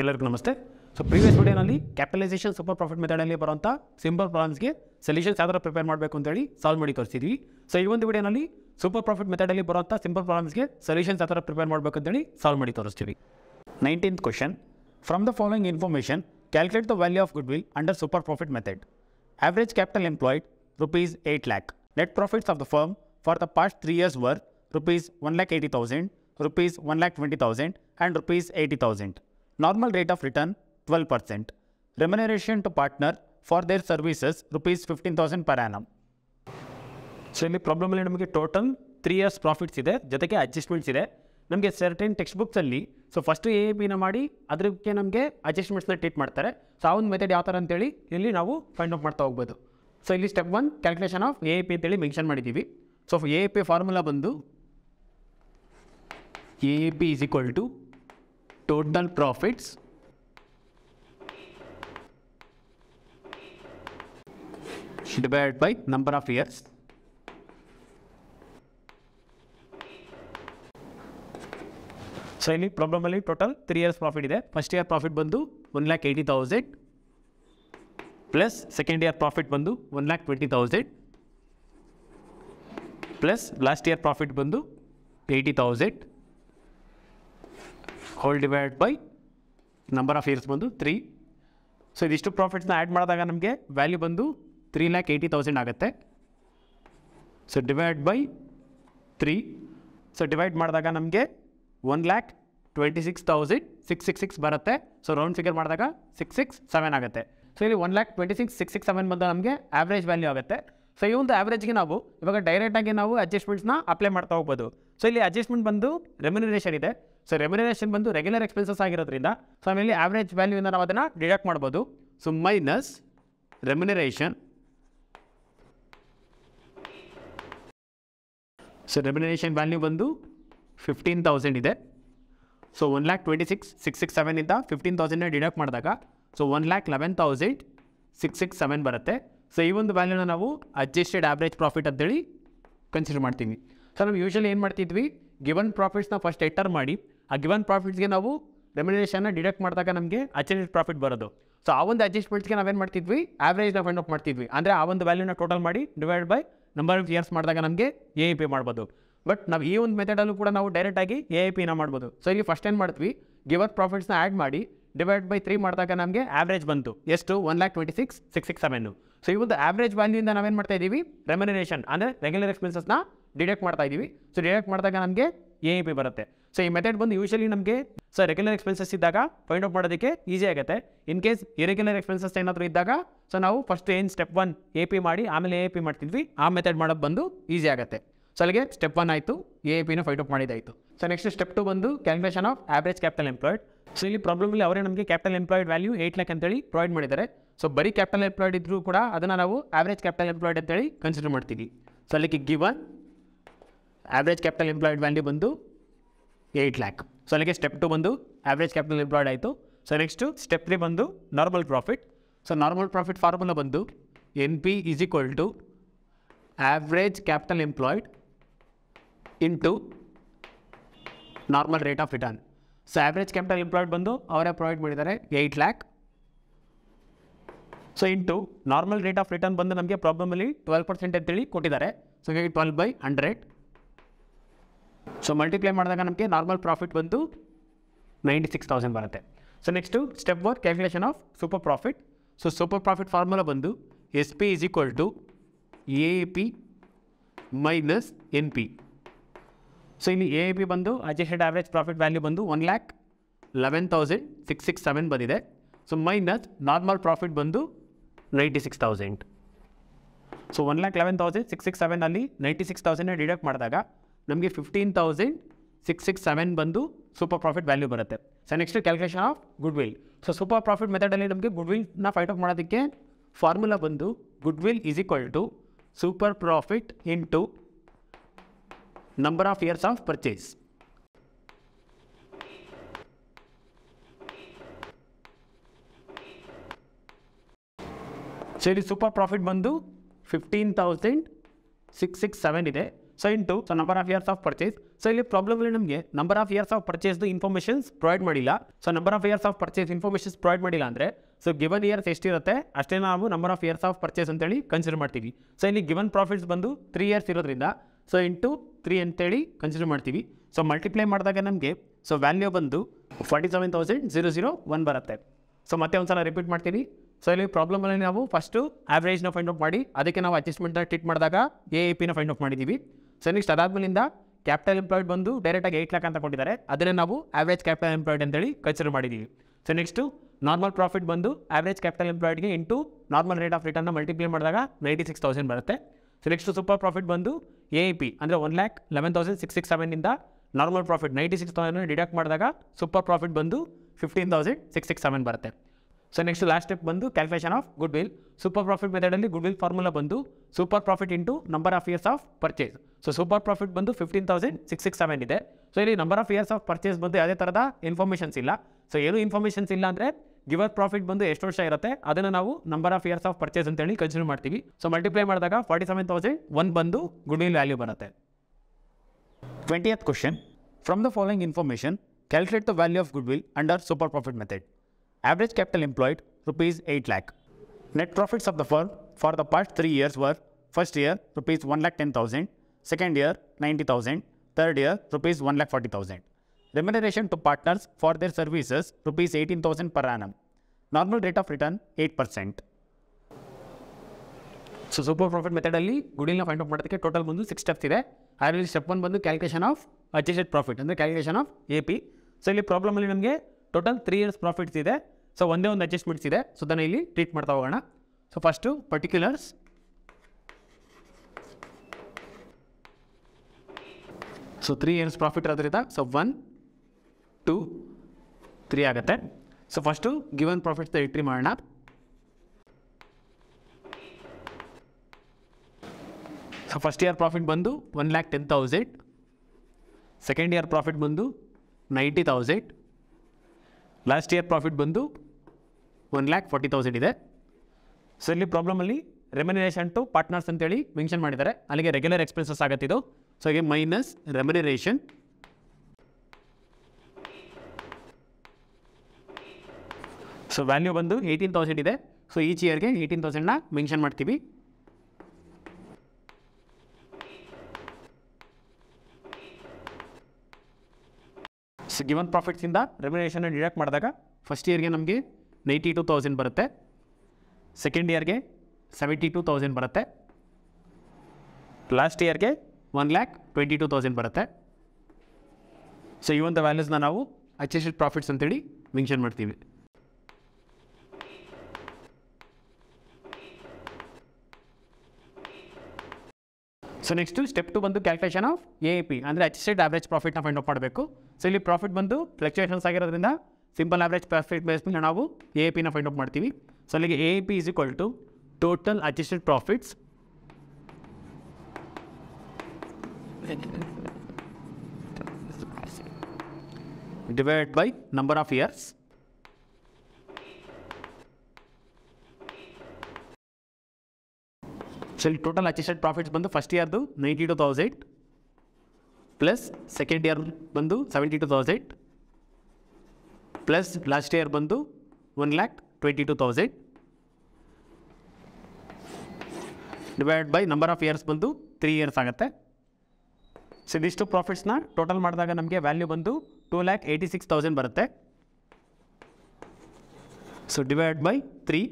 ಎಲ್ಲರಿಗೂ ನಮಸ್ತೆ. So previous ವಿಡಿಯೋನಲ್ಲಿ ಕ್ಯಾಪಿಟಲೈಸೇಷನ್ ಸೂಪರ್ ಪ್ರಾಫಿಟ್ ಮೆಥಡಲ್ಲಿ ಬರುವಂಥ ಸಿಂಪಲ್ ಪ್ರಾಬ್ಲಮ್ಸ್ಗೆ ಸೊಲ್ಯೂಷನ್ಸ್ ಯಾವ ಥರ ಪ್ರಿಪೇರ್ ಮಾಡಬೇಕು ಅಂತೇಳಿ ಸಾಲ್ವ್ ಮಾಡಿ ತೋರಿಸಿದ್ವಿ. ಸೊ ಈ ಒಂದು ವಿಡಿಯೋನಲ್ಲಿ ಸೂಪರ್ ಪ್ರಾಫಿಟ್ ಮೆಥಡಲ್ಲಿ ಬರುವಂಥ ಸಿಂಪಲ್ ಪ್ರಾಬ್ಲಮ್ಸ್ಗೆ ಸೊಲ್ಯೂಷನ್ಸ್ ಯಾವ ಥರ ಪ್ರಿಪೇರ್ ಮಾಡಬೇಕು ಅಂತೇಳಿ ಸಾಲ್ವ್ ಮಾಡಿ ತೋರಿಸ್ತೀವಿ. Nineteenth question from the following information calculate the value of good will under super profit method Average capital employed rupees 8 lakh. Net profits of the firm for the past three years were rupees 1 lakh 80,000, rupees 1 lakh 20,000 and rupees 80,000. Normal rate of return 12%. Remuneration to partner for their services rupees 15,000 per annum. So ಇಲ್ಲಿ ಪ್ರಾಬ್ಲಮಲ್ಲಿ ನಮಗೆ total three years profits ಇದೆ. ಜೊತೆಗೆ adjustments ಇದೆ. ನಮಗೆ certain text ಬುಕ್ಸಲ್ಲಿ so first A ಬಿನ ಮಾಡಿ ಅದಕ್ಕೆ ನಮಗೆ ಅಡ್ಜಸ್ಟ್ಮೆಂಟ್ಸ್ನ ಟ್ರೀಟ್ ಮಾಡ್ತಾರೆ. ಸೊ ಆ ಒಂದು ಮೆಥಡ್ ಯಾವ ಥರ ಅಂತೇಳಿ ಇಲ್ಲಿ ನಾವು ಫೈಂಡ್ ಔಟ್ ಮಾಡ್ತಾ ಹೋಗ್ಬೋದು. ಸೊ ಇಲ್ಲಿ step one calculation of A P ಅಂತೇಳಿ ಮೆನ್ಷನ್ ಮಾಡಿದ್ದೀವಿ ಸೊ ಎ ಪಿ ಫಾರ್ಮುಲಾ ಬಂದು A P is equal to total profits divide by number of years so ಇಲ್ಲಿ ಪ್ರಾಬ್ಲಮಲ್ಲಿ ಟೋಟಲ್ ತ್ರೀ ಇಯರ್ಸ್ ಪ್ರಾಫಿಟ್ ಇದೆ. First year profit ಬಂದು one lakh eighty thousand plus second year profit ಬಂದು one lakh twenty thousand plus last year profit ಬಂದು eighty thousand whole divide by number of years ಬಂದು three so ಇದಿಷ್ಟು ಪ್ರಾಫಿಟ್ಸ್ನ add ಮಾಡಿದಾಗ ನಮಗೆ value ಬಂದು three lakh eighty thousand ಆಗುತ್ತೆ. So divide by three so divide ಮಾಡಿದಾಗ ನಮಗೆ one lakh twenty six thousand six six six ಬರುತ್ತೆ. ಸೊ ರೌಂಡ್ ಫಿಗರ್ ಮಾಡಿದಾಗ ಸಿಕ್ಸ್ ಸಿಕ್ಸ್ ಸೆವೆನ್ ಆಗುತ್ತೆ. ಸೊ ಇಲ್ಲಿ one lakh twenty six six six seven ಬಂದು ನಮಗೆ average value ಆಗುತ್ತೆ. ಸೊ ಈ ಒಂದು ಆವ್ರೇಜ್ಗೆ ನಾವು ಇವಾಗ ಡೈರೆಕ್ಟಾಗಿ ನಾವು ಅಡ್ಜಸ್ಟ್ಮೆಂಟ್ಸ್ನ ಅಪ್ಲೈ ಮಾಡ್ತಾ ಹೋಗ್ಬೋದು. ಸೊ ಇಲ್ಲಿ ಅಡ್ಜಸ್ಟ್ಮೆಂಟ್ ಬಂದು ರೆಮ್ಯುನರೇಷನ್ ಇದೆ. ಸೊ ರೆಮ್ಯುನರೇಷನ್ ಬಂದು ರೆಗ್ಯುಲರ್ ಎಕ್ಸ್ಪೆನ್ಸಸ್ ಆಗಿರೋದ್ರಿಂದ ಸೊ ಆಮೇಲೆ ಆವ್ರೇಜ್ ವ್ಯಾಲ್ಯೂನ ನಾವು ಅದನ್ನು ಡಿಡಕ್ಟ್ ಮಾಡ್ಬೋದು. So minus remuneration so remuneration value ಬಂದು ಫಿಫ್ಟೀನ್ ತೌಸಂಡ್ ಇದೆ. So one lakh twenty six six six ಸೆವೆನಿಂದ fifteen ತೌಸಂಡ್ನ ಡಿಡಕ್ಟ್ ಮಾಡಿದಾಗ so one lakh eleven thousand six six seven ಬರುತ್ತೆ. ಸೊ ಈ ಒಂದು ವ್ಯಾಲ್ಯೂನ ನಾವು ಅಡ್ಜಸ್ಟೆಡ್ ಆವ್ರೇಜ್ ಪ್ರಾಫಿಟ್ ಅಂತೇಳಿ ಕನ್ಸಿಡರ್ ಮಾಡ್ತೀವಿ. ಸೊ ನಾವು ಯೂಶಲಿ ಏನು ಮಾಡ್ತಿದ್ವಿ? ಗಿವನ್ ಪ್ರಾಫಿಟ್ಸ್ನ ಫಸ್ಟ್ ಎಂಟರ್ ಮಾಡಿ ಆ ಗಿವನ್ ಪ್ರಾಫಿಟ್ಸ್ಗೆ ನಾವು ರೆಮ್ಯುನೇಷನ್ನ ಡಿಡಕ್ಟ್ ಮಾಡಿದಾಗ ನಮಗೆ ಅಡ್ಜಸ್ಟೆಡ್ ಪ್ರಾಫಿಟ್ ಬರೋದು. ಸೊ ಆ ಒಂದು ಅಡ್ಜಸ್ಟ್ಮೆಂಟ್ಸ್ಗೆ ನಾವೇನು ಮಾಡ್ತಿದ್ವಿ? ಆವ್ರೇಜ್ನ ಫೈಂಡ್ ಔಟ್ ಮಾಡ್ತಿದ್ವಿ. ಅಂದರೆ ಆ ಒಂದು ವ್ಯಾಲ್ಯೂನ ಟೋಟಲ್ ಮಾಡಿ divide by number of years ಮಾಡಿದಾಗ ನಮಗೆ ಎ ಐ ಪಿ ಮಾಡ್ಬೋದು. ಬಟ್ ನಾವು ಈ ಒಂದು ಮೆಥಡಲ್ಲೂ ಕೂಡ ನಾವು ಡೈರೆಕ್ಟಾಗಿ ಎ ಐ ಪಿನ ಮಾಡ್ಬೋದು. ಸೊ ಇಲ್ಲಿ ಫಸ್ಟ್ ಏನು ಮಾಡ್ತೀವಿ? ಗಿವರ್ ಪ್ರಾಫಿಟ್ಸ್ನ ಆ್ಯಡ್ ಮಾಡಿ ಡಿವೈಡ್ ಬೈ ತ್ರೀ ಮಾಡಿದಾಗ ನಮಗೆ ಆವ್ರೇಜ್ ಬಂತು. ಎಷ್ಟು? One lakh twenty six six six seven so ಈ ಒಂದು ಆವ್ರೇಜ್ ವ್ಯಾಲ್ಯೂಯಿಂದ ನಾವೇನು ಮಾಡ್ತಾ ಇದ್ದೀವಿ ರೆಮ್ಯುನರೇಷನ್ ಅಂದರೆ ರೆಗ್ಯುಲರ್ ಎಕ್ಸ್ಪೆನ್ಸಸ್ನ ಡಿಡಕ್ಟ್ ಮಾಡ್ತಾ ಇದ್ದೀವಿ ಸೊ ಡಿಡಕ್ಟ್ ಮಾಡಿದಾಗ ನಮಗೆ ಎ ಐ ಪಿ ಬರುತ್ತೆ. ಸೊ ಈ ಮೆಥಡ್ ಬಂದು ಯೂಶಲಿ ನಮಗೆ ಸೊ ರೆಗ್ಯುಲರ್ ಎಕ್ಸ್ಪೆನ್ಸಸ್ ಇದ್ದಾಗ ಫೈಂಡ್ ಔಟ್ ಮಾಡೋದಕ್ಕೆ ಈಸಿ ಆಗುತ್ತೆ. ಇನ್ ಕೇಸ್ ಇರೆಗ್ಯುಲರ್ ಎಕ್ಸ್ಪೆನ್ಸಸ್ ಏನಾದರೂ ಇದ್ದಾಗ ಸೊ ನಾವು ಫಸ್ಟ್ ಏನು ಸ್ಟೆಪ್ ಒನ್ ಎ ಪಿ ಮಾಡಿ, ಆಮೇಲೆ ಎ ಪಿ ಮಾಡ್ತಿದ್ವಿ, ಆ ಮೆಥಡ್ ಮಾಡೋದು ಬಂದು ಈಸಿ ಆಗುತ್ತೆ. ಸೊ ಅಲ್ಲಿಗೆ ಸ್ಟೆಪ್ ಒನ್ ಆಯಿತು ಎ ಪಿನ ಫೈಂಡ್ ಔಟ್ ಮಾಡಿದಾಯಿತು. ಸೊ ನೆಕ್ಸ್ಟ್ ಸ್ಟೆಪ್ ಟು ಬಂದು calculation of average capital employed so ಇಲ್ಲಿ ಪ್ರಾಬ್ಲಮಲ್ಲಿ ಅವರೇ ನಮಗೆ capital employed value eight lakh ಅಂತೇಳಿ ಪ್ರೊವೈಡ್ ಮಾಡಿದ್ದಾರೆ. ಸೊ ಬರೀ ಕ್ಯಾಪಿಟಲ್ ಎಂಪ್ಲಾಯ್ಡ್ ಇದ್ರೂ ಕೂಡ ಅದನ್ನು ನಾವು ಆವ್ರೇಜ್ ಕ್ಯಾಪಿಟಲ್ ಎಂಪ್ಲಾಯ್ಡ್ ಅಂತೇಳಿ ಕನ್ಸಿಡರ್ ಮಾಡ್ತೀವಿ. ಸೊ ಅಲ್ಲಿಗೆ given average capital employed value ಬಂದು ಏಯ್ಟ್ ಲ್ಯಾಕ್ ಸೊ ಅಲ್ಲಿಗೆ ಸ್ಟೆಪ್ ಟು ಬಂದು ಆವ್ರೇಜ್ ಕ್ಯಾಪಿಟಲ್ ಎಂಪ್ಲಾಯ್ಡ್ ಆಯಿತು. ಸೊ ನೆಕ್ಸ್ಟು ಸ್ಟೆಪ್ ತ್ರೀ ಬಂದು normal profit so normal profit formula ಬಂದು N P is equal to average capital employed into normal rate of return so average capital employed ಬಂದು ಅವರೇ provide ಮಾಡಿದ್ದಾರೆ eight lakh so into normal rate of return ಬಂದು ನಮಗೆ ಪ್ರಾಬ್ಲಮಲ್ಲಿ twelve percent ಅಂತೇಳಿ ಕೊಟ್ಟಿದ್ದಾರೆ. So ಹೀಗಾಗಿ twelve by hundred so multiply ಮಾಡಿದಾಗ ನಮಗೆ ನಾರ್ಮಲ್ ಪ್ರಾಫಿಟ್ ಬಂದು ನೈಂಟಿ ಸಿಕ್ಸ್ ತೌಸಂಡ್ ಬರುತ್ತೆ. So next step four calculation of super profit so super profit formula ಬಂದು S P is equal to A P minus N P so ಇಲ್ಲಿ A P ಬಂದು adjusted average profit value ಬಂದು one lakh eleven thousand six six seven ಬಂದಿದೆ. So minus normal profit ಬಂದು ninety six thousand so one lakh eleven thousand six six ಸೆವೆನಲ್ಲಿ ninety six ತೌಸಂಡ್ನ deduct ಮಾಡಿದಾಗ ನಮಗೆ fifteen thousand six six seven ಬಂದು super profit value ಬರುತ್ತೆ. So next calculation of good will so super profit ಮೆಥಡಲ್ಲಿ ನಮಗೆ good ವಿಲ್ನ find out ಮಾಡೋದಕ್ಕೆ formula ಬಂದು goodwill is equal to super profit into number of years of purchase so ಇಲ್ಲಿ super profit ಬಂದು fifteen thousand six six seven ಇದೆ. So into so number of years of purchase so ಇಲ್ಲಿ problem ಅಲ್ಲಿ ನಮಗೆ number of years of ಪರ್ಚೇಸ್ದು informations provide ಮಾಡಿಲ್ಲ. So number of years of purchase informations provide ಮಾಡಿಲ್ಲ ಅಂದರೆ so given years ಎಷ್ಟಿರುತ್ತೆ, ಅಷ್ಟೇ ನಾವು number of years of purchase ಅಂತೇಳಿ ಕನ್ಸಿಡರ್ ಮಾಡ್ತೀವಿ. ಸೊ ಇಲ್ಲಿ ಗಿವನ್ ಪ್ರಾಫಿಟ್ಸ್ ಬಂದು ತ್ರೀ ಇಯರ್ಸ್ ಇರೋದ್ರಿಂದ ಸೊ ಇಂಟು ತ್ರೀ ಅಂತೇಳಿ ಕನ್ಸಿಡರ್ ಮಾಡ್ತೀವಿ. ಸೊ ಮಲ್ಟಿಪ್ಲೈ ಮಾಡಿದಾಗ ನಮಗೆ ಸೊ ವ್ಯಾಲ್ಯೂ ಬಂದು forty seven thousand zero zero one ಬರುತ್ತೆ. ಸೊ ಮತ್ತೆ ಒಂದು ಸಲ ರಿಪೀಟ್ ಮಾಡ್ತೀನಿ ಸೊ ಇಲ್ಲಿ ಪ್ರಾಬ್ಲಮಲ್ಲಿ ನಾವು ಫಸ್ಟು ಆವ್ರೇಜ್ನ ಫೈಂಡ್ ಔಟ್ ಮಾಡಿ, ಅದಕ್ಕೆ ನಾವು ಅಡ್ಜಸ್ಟ್ಮೆಂಟ್ನ ಟ್ರೀಟ್ ಮಾಡಿದಾಗ ಎ ಎ ಪಿನ ಫೈಂಡ್ ಔಟ್ ಮಾಡಿದ್ದೀವಿ. ಸೊ ನೆಕ್ಸ್ಟ್ ಅದಾದ್ಮೇಲಿಂದ ಕ್ಯಾಪಿಟಲ್ ಎಂಪ್ಲಾಯ್ಡ್ ಬಂದು ಡೈರೆಕ್ಟಾಗಿ ಏಯ್ಟ್ ಲ್ಯಾಕ್ ಅಂತ ಕೊಟ್ಟಿದ್ದಾರೆ. ಅದನ್ನೇ ನಾವು ಆವ್ರೇಜ್ ಕ್ಯಾಪಿಟಲ್ ಎಂಪ್ಲಾಯ್ಡ್ ಅಂತೇಳಿ ಕನ್ಸಿಡರ್ ಮಾಡಿದ್ದೀವಿ ಸೊ ನೆಕ್ಸ್ಟು ನಾರ್ಮಲ್ ಪ್ರಾಫಿಟ್ ಬಂದು ಆವ್ರೇಜ್ ಕ್ಯಾಪಿಟಲ್ ಎಂಪ್ಲಾಯ್ಡ್ಗೆ ಇಂಟು ನಾರ್ಮಲ್ ರೇಟ್ ಆಫ್ ರಿಟರ್ನ್ನ ಮಲ್ಟಿಪ್ಲೈ ಮಾಡಿದಾಗ ನೈಂಟಿ ಸಿಕ್ಸ್ ತೌಸಂಡ್ ಬರುತ್ತೆ. ಸೊ ನೆಕ್ಸ್ಟ್ ಸೂಪರ್ ಪ್ರಾಫಿಟ್ ಬಂದು ಎ ಎ ಪಿ ಅಂದರೆ one lakh eleven thousand six six ಸೆವೆನಿಂದ normal profit ninety six thousand deduct ಮಾಡಿದಾಗ super profit ಬಂದು fifteen thousand six six seven ಬರುತ್ತೆ. So next last step ಬಂದು calculation of goodwill super profit ಮೆಥಡಲ್ಲಿ good will formula ಬಂದು super profit into number of years of purchase so super profit ಬಂದು fifteen thousand six six seven ಇದೆ. So ಇಲ್ಲಿ number of years of purchase ಬಂದು ಯಾವುದೇ ಥರದ informations ಇಲ್ಲ. So ಏನು informations ಇಲ್ಲ ಅಂದರೆ ಗಿವರ್ ಪ್ರಾಫಿಟ್ ಬಂದು ಎಷ್ಟು ವರ್ಷ ಇರುತ್ತೆ, ಅದನ್ನು ನಾವು number of years of purchase ಅಂತೇಳಿ ಕನ್ಸಿಡರ್ ಮಾಡ್ತೀವಿ. ಸೊ ಮಲ್ಟಿಪ್ಲೈ ಮಾಡಿದಾಗ ಫಾರ್ಟಿ ಸೆವೆನ್ ತೌಸಂಡ್ ಒನ್ ಬಂದು ಗುಡ್ ವಿಲ್ ವ್ಯಾಲ್ಯೂ ಬರುತ್ತೆ. Twentieth question from the following information calculate the value of goodwill under super profit method Average capital employed rupees 8 lakh. Net profits of the firm for the past 3 years were first year rupees 1 lakh 10,000, second year 90,000, third year rupees 1 lakh 40,000. Remuneration to partners for their services rupees 18,000 per annum. Normal rate of return 8%. So super profit ಮೆಥಡಲ್ಲಿ ಗುಡಿನ find out ಮಾಡೋದಕ್ಕೆ total ಬಂದು six steps ಇದೆ ಅದರಲ್ಲಿ step one ಬಂದು calculation of adjusted profit ಅಂದರೆ calculation of A P so ಇಲ್ಲಿ ಪ್ರಾಬ್ಲಮಲ್ಲಿ ನಮಗೆ ಟೋಟಲ್ ತ್ರೀ ಇಯರ್ಸ್ ಪ್ರಾಫಿಟ್ಸ್ ಇದೆ. ಸೊ ಒಂದೇ ಒಂದು ಅಡ್ಜಸ್ಟ್ಮೆಂಟ್ಸ್ ಇದೆ. ಸೊ ಅದನ್ನು ಇಲ್ಲಿ ಟ್ರೀಟ್ ಮಾಡ್ತಾ ಹೋಗೋಣ. So first particulars so three years profit ಆದ್ರಿಂದ ಸೊ ಒನ್ ಟೂ ತ್ರೀ ಆಗುತ್ತೆ. So first given profits entry ಮಾಡೋಣ. ಸೊ ಫಸ್ಟ್ ಇಯರ್ ಪ್ರಾಫಿಟ್ ಬಂದು one lakh ten thousand second year profit ಬಂದು ninety thousand last year profit ಬಂದು one lakh forty thousand ಇದೆ. So ಇಲ್ಲಿ ಪ್ರಾಬ್ಲಮಲ್ಲಿ remuneration to partners ಅಂತೇಳಿ mention ಮಾಡಿದ್ದಾರೆ. ಅಲ್ಲಿಗೆ ರೆಗ್ಯುಲರ್ ಎಕ್ಸ್ಪೆನ್ಸಸ್ ಆಗುತ್ತಿದ್ದು ಸೊ ಹಾಗೆ ಮೈನಸ್ ರೆಮ್ಯುನರೇಷನ್ ಸೊ ವ್ಯಾಲ್ಯೂ ಬಂದು ಏಯ್ಟೀನ್ ತೌಸಂಡ್ ಇದೆ. ಸೊ ಈಚ್ ಇಯರ್ಗೆ ಏಯ್ಟೀನ್ ತೌಸಂಡ್ನ ಮೆನ್ಷನ್ ಮಾಡ್ತೀವಿ. ಸೊ ಗಿವನ್ ಪ್ರಾಫಿಟ್ಸಿಂದ ರೆಮ್ಯುನೇಷನ್ ಡಿಡಕ್ಟ್ ಮಾಡಿದಾಗ ಫಸ್ಟ್ ಇಯರ್ಗೆ ನಮಗೆ ನೈಂಟಿ ಟೂ ತೌಸಂಡ್ ಬರುತ್ತೆ. ಸೆಕೆಂಡ್ ಇಯರ್ಗೆ ಸೆವೆಂಟಿ ಟು ತೌಸಂಡ್ ಬರುತ್ತೆ. ಲಾಸ್ಟ್ ಇಯರ್ಗೆ one lakh twenty two thousand ಬರುತ್ತೆ. ಸೊ ಈ ಒಂದು ವ್ಯಾಲ್ಯೂಸ್ನ ನಾವು ಅಚೆಸ್ಟೆಡ್ ಪ್ರಾಫಿಟ್ಸ್ ಅಂತೇಳಿ ಮೆನ್ಷನ್ ಮಾಡ್ತೀವಿ. ಸೊ ನೆಕ್ಸ್ಟು ಸ್ಟೆಪ್ ಟು ಬಂದು ಕ್ಯಾಲ್ಕುಲೇಷನ್ ಆಫ್ ಎ ಪಿ ಅಂದರೆ ಅಡ್ಜಸ್ಟೆಡ್ ಆವ್ರೇಜ್ ಪ್ರಾಫಿಟ್ನ ಫೈಂಡ್ ಔಟ್ ಮಾಡಬೇಕು. ಸೊ ಇಲ್ಲಿ ಪ್ರಾಫಿಟ್ ಬಂದು ಫ್ಲಕ್ಚುಯೇಷನ್ಸ್ ಆಗಿರೋದ್ರಿಂದ ಸಿಂಪಲ್ ಆವ್ರೇಜ್ ಪ್ರಾಫಿಟ್ ಬೇಸ್ ಮೇಲೆ ನಾವು ಎ ಪಿನ ಫೈಂಡ್ ಔಟ್ ಮಾಡ್ತೀವಿ. ಸೊ ಅಲ್ಲಿಗೆ A P is equal to total adjusted profits divide by number of years so ಇಲ್ಲಿ ಟೋಟಲ್ ಅಡ್ಜಸ್ಟೆಡ್ ಪ್ರಾಫಿಟ್ಸ್ ಬಂದು first ಇಯರ್ದು ninety two thousand plus second year ಬಂದು seventy two thousand plus last year ಬಂದು one lakh twenty two thousand divide by number of years ಬಂದು three years ಆಗುತ್ತೆ. So ಇದಿಷ್ಟು ಪ್ರಾಫಿಟ್ಸ್ನ total ಮಾಡಿದಾಗ ನಮಗೆ ವ್ಯಾಲ್ಯೂ ಬಂದು two lakh eighty six thousand ಬರುತ್ತೆ. So divide by three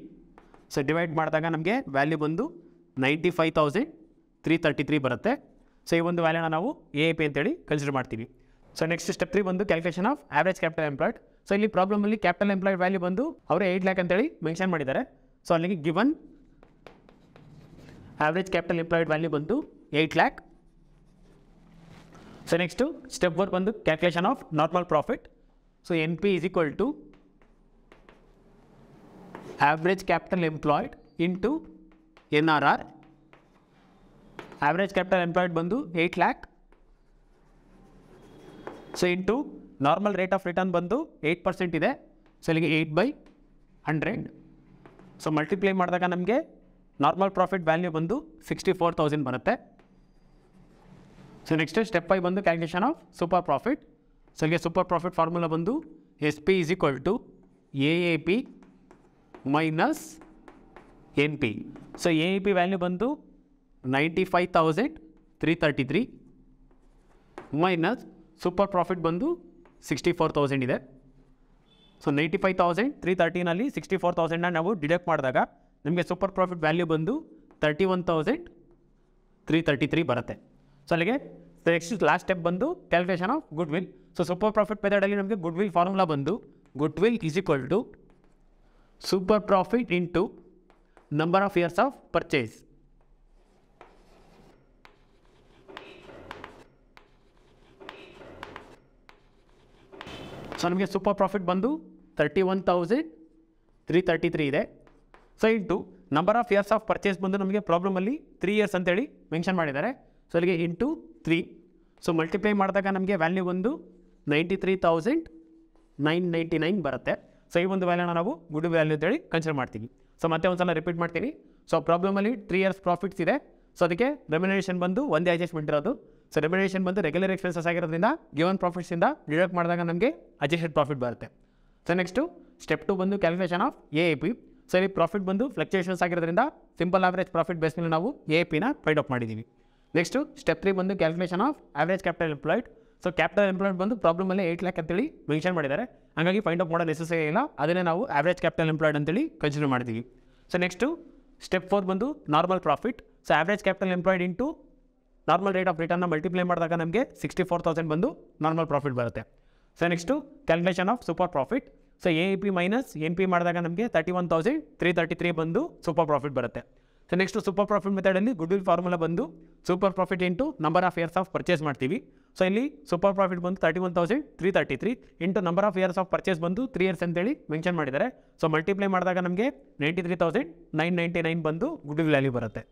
so divide ಮಾಡಿದಾಗ ನಮಗೆ ವ್ಯಾಲ್ಯೂ ಬಂದು ninety five thousand three thirty three ಬರುತ್ತೆ. ಸೊ ಈ ಒಂದು ವ್ಯಾಲ್ಯೂನ ನಾವು ಎ ಪಿ ಅಂತೇಳಿ ಕನ್ಸಿಡರ್ ಮಾಡ್ತೀವಿ. ಸೊ ನೆಕ್ಸ್ಟ್ ಸ್ಟೆಪ್ ತ್ರೀ ಬಂದು calculation of average capital employed so ಇಲ್ಲಿ ಪ್ರಾಬ್ಲಮಲ್ಲಿ ಕ್ಯಾಪಿಟಲ್ ಎಂಪ್ಲಾಯ್ಡ್ ವ್ಯಾಲ್ಯೂ ಬಂದು ಅವರೇ ಏಯ್ಟ್ ಲ್ಯಾಕ್ ಅಂತೇಳಿ ಮೆನ್ಷನ್ ಮಾಡಿದ್ದಾರೆ. ಸೊ ಅಲ್ಲಿಗೆ given average capital employed value ಬಂದು eight lakh so next step four ಬಂದು calculation of normal profit so N P is equal to average capital employed capital employed or or average capital employed ಬಂದು eight lakh so into normal rate of return ಬಂದು eight percent ಇದೆ. So ಇಲ್ಲಿಗೆ eight by hundred so multiply ಮಾಡಿದಾಗ ನಮಗೆ normal profit value ಬಂದು sixty four thousand ಬರುತ್ತೆ. So next step five ಬಂದು calculation of super profit so ಇಲ್ಲಿಗೆ super profit formula ಬಂದು S P is equal to A A P minus N P. So A A P value ಬಂದು ninety five thousand three thirty three minus super profit ಬಂದು sixty four thousand ಇದೆ. So ninety five thousand three ತರ್ಟಿನಲ್ಲಿ sixty four ತೌಸಂಡ್ನ ನಾವು deduct ಮಾಡಿದಾಗ ನಿಮಗೆ super profit value ಬಂದು thirty one thousand three thirty three ಬರುತ್ತೆ. So ಅಲ್ಲಿಗೆ ನೆಕ್ಸ್ಟ್ ಲಾಸ್ಟ್ ಸ್ಟೆಪ್ ಬಂದು calculation of goodwill so super profit ಮೆಥಡಲ್ಲಿ ನಮಗೆ ಗುಡ್ ವಿಲ್ ಫಾರ್ಮುಲಾ ಬಂದು goodwill is equal to super profit into number of years of purchase so ನಮಗೆ super profit ಬಂದು thirty one thousand three thirty three ಇದೆ so into number of years of purchase ಬಂದು ನಮಗೆ ಪ್ರಾಬ್ಲಮಲ್ಲಿ three years ಅಂತೇಳಿ mention ಮಾಡಿದ್ದಾರೆ. So ಅಲ್ಲಿಗೆ into three so multiply ಮಾಡಿದಾಗ ನಮಗೆ ವ್ಯಾಲ್ಯೂ ಒಂದು ninety three thousand nine ninety nine ಬರುತ್ತೆ. ಸೊ ಈ ಒಂದು ವ್ಯಾಲ್ಯೂನ ನಾವು ಗುಡ್ ವ್ಯಾಲ್ಯೂ ಅಂತೇಳಿ ಕನ್ಸಿಡರ್ ಮಾಡ್ತೀವಿ. ಸೊ ಮತ್ತೆ ಒಂದು ಸಲ ರಿಪೀಟ್ ಮಾಡ್ತೀನಿ ಸೊ ಪ್ರಾಬ್ಲಮಲ್ಲಿ ತ್ರೀ ಇಯರ್ಸ್ ಪ್ರಾಫಿಟ್ಸ್ ಇದೆ. ಸೊ ಅದಕ್ಕೆ ರೆಮ್ಯುನೇಷನ್ ಬಂದು ಒಂದೇ ಅಡ್ಜಸ್ಟ್ಮೆಂಟ್ ಇರೋದು. ಸೊ ರೆಮ್ಯುನೇಷನ್ ಬಂದು ರೆಗ್ಯುಲರ್ ಎಕ್ಸ್ಪೆನ್ಸಸ್ ಆಗಿರೋದ್ರಿಂದ ಗಿವನ್ ಪ್ರಾಫಿಟ್ಸಿಂದ ಡಿಡಕ್ಟ್ ಮಾಡಿದಾಗ ನಮಗೆ ಅಡ್ಜಸ್ಟೆಡ್ ಪ್ರಾಫಿಟ್ ಬರುತ್ತೆ. ಸೊ ನೆಕ್ಸ್ಟು ಸ್ಟೆಪ್ ಟು ಬಂದು calculation of A A P so ಇಲ್ಲಿ ಪ್ರಾಫಿಟ್ ಬಂದು ಫ್ಲಕ್ಚುಯೇಷನ್ಸ್ ಆಗಿರೋದ್ರಿಂದ ಸಿಂಪಲ್ ಆವರೇಜ್ ಪ್ರಾಫಿಟ್ ಬೇಸ್ ಮೇಲೆ ನಾವು ಎ ಪಿನ ಫೈಂಡ್ ಔಟ್ ಮಾಡಿದ್ದೀವಿ. ನೆಕ್ಸ್ಟು ಸ್ಟೆಪ್ ತ್ರೀ ಬಂದು calculation of average capital employed so capital employed ಬಂದು ಪ್ರಾಬ್ಲಮಲ್ಲಿ ಏಟ್ ಲ್ಯಾಕ್ ಅಂತೇಳಿ ಮೆನ್ಷನ್ ಮಾಡಿದ್ದಾರೆ. ಹಾಗಾಗಿ ಫೈಂಡ್ ಔಟ್ ಮಾಡೋ ನೆಸೆಸರಿ ಇಲ್ಲ ಅದನ್ನೇ ನಾವು ಆವ್ರೇಜ್ ಕ್ಯಾಪಿಟಲ್ ಎಂಪ್ಲಾಯ್ಡ್ ಅಂತೇಳಿ ಕನ್ಸಿಡರ್ ಮಾಡ್ತೀವಿ. ಸೊ ನೆಕ್ಸ್ಟು ಸ್ಟೆಪ್ ಫೋರ್ ಬಂದು normal profit so average capital employed into normal rate of ರಿಟರ್ನ್ನ multiply ಮಾಡಿದಾಗ ನಮಗೆ ಸಿಕ್ಸ್ಟಿ ಫೋರ್ ತೌಸಂಡ್ ಬಂದು ನಾರ್ಮಲ್ ಪ್ರಾಫಿಟ್ ಬರುತ್ತೆ. So next calculation of super profit so A P minus N P ಮಾಡಿದಾಗ ನಮಗೆ thirty one thousand three thirty three ಬಂದು super profit ಬರುತ್ತೆ. So next super profit ಮೆಥಡಲ್ಲಿ good will formula ಬಂದು super profit into number of years of purchase ಮಾಡ್ತೀವಿ. So ಇಲ್ಲಿ super profit ಬಂದು thirty one thousand three thirty three into number of years of purchase ಬಂದು three years ಅಂತೇಳಿ mention ಮಾಡಿದ್ದಾರೆ. So multiply ಮಾಡಿದಾಗ ನಮಗೆ ninety three thousand nine ninety nine ಬಂದು good value ಬರುತ್ತೆ.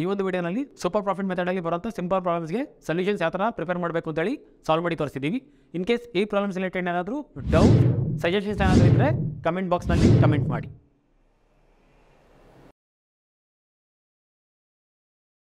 ಈ ಒಂದು ವಿಡಿಯೋನಲ್ಲಿ ಸೂಪರ್ ಪ್ರಾಫಿಟ್ ಮೆಥಡಲ್ಲಿ ಬರುವಂಥ ಸಿಂಪಲ್ ಪ್ರಾಬ್ಲಮ್ಸ್ಗೆ ಸೊಲ್ಯೂಷನ್ಸ್ ಯಾವ ಥರ ಪ್ರಿಪೇರ್ ಮಾಡಬೇಕು ಅಂತೇಳಿ ಸಾಲ್ವ್ ಮಾಡಿ ತೋರಿಸಿದ್ದೀವಿ ಇನ್ ಕೇಸ್ ಈ ಪ್ರಾಬ್ಲಮ್ಸ್ ರಿಲೇಟೆಡ್ ಏನಾದರೂ ಡೌಟ್ ಸಜೆಷನ್ಸ್ ಏನಾದರೂ ಇದ್ದರೆ ಕಮೆಂಟ್ ಬಾಕ್ಸ್ನಲ್ಲಿ ಕಮೆಂಟ್ ಮಾಡಿ.